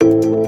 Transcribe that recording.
you.